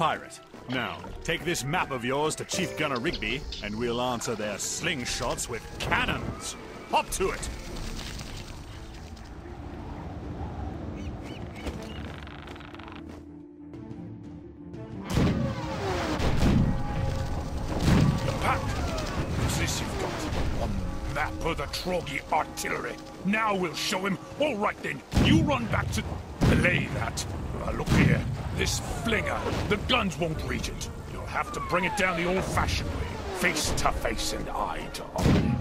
pirate. Now, take this map of yours to Chief Gunner Rigby, and we'll answer their slingshots with cannons. Hop to it! The pack. What's this you've got? A map of the Troggy artillery. Now we'll show him. All right then, you run back to... Belay that. Uh, look here. This flinger. The guns won't reach it. You'll have to bring it down the old-fashioned way. Face to face and eye to eye.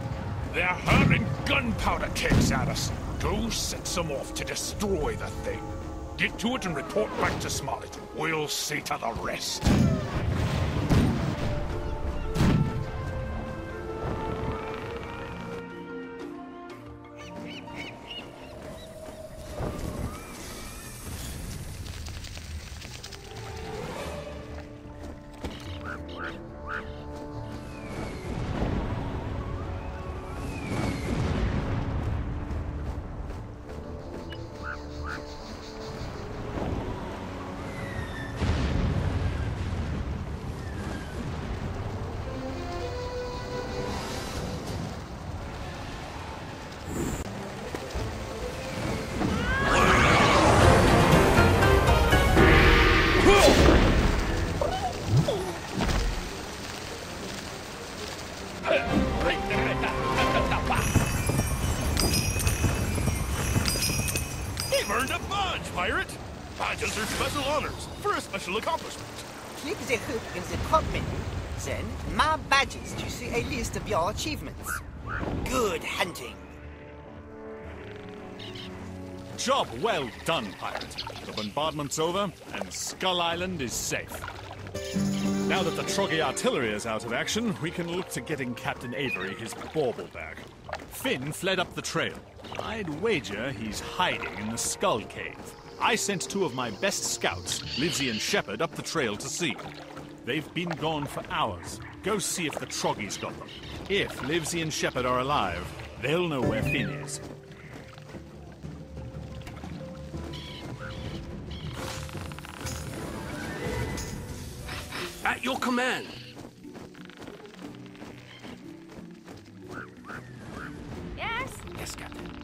They're hurling gunpowder kegs at us. Go set some off to destroy the thing. Get to it and report back to Smollett. We'll see to the rest. Click the hook in the top menu, then My Badges to see a list of your achievements. Good hunting. Job well done, pirate. The bombardment's over, and Skull Island is safe. Now that the Troggy artillery is out of action, we can look to getting Captain Avery his bauble back. Finn fled up the trail. I'd wager he's hiding in the Skull Cave. I sent two of my best scouts, Livesey and Shepard, up the trail to see. They've been gone for hours. Go see if the Troggy's got them. If Livesey and Shepard are alive, they'll know where Finn is. At your command. Yes? Yes, Captain.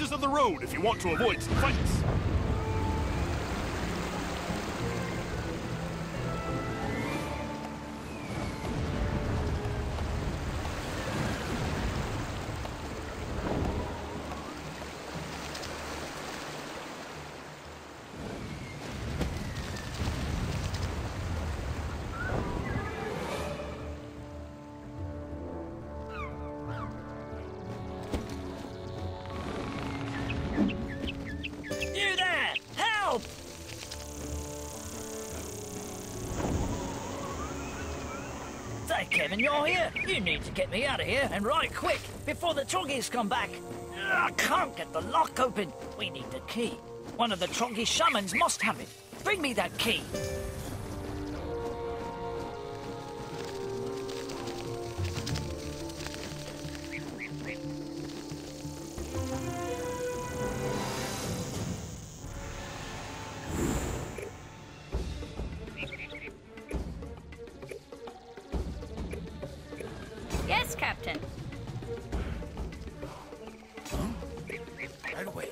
Edges of the road if you want to avoid some fights. Say, Kevin, you're here. You need to get me out of here, and right quick, before the Troggies come back. I can't get the lock open. We need the key. One of the Troggy shamans must have it. Bring me that key. Right away.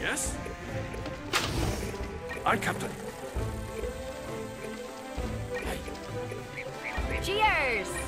Yes? Aye, Captain. Cheers!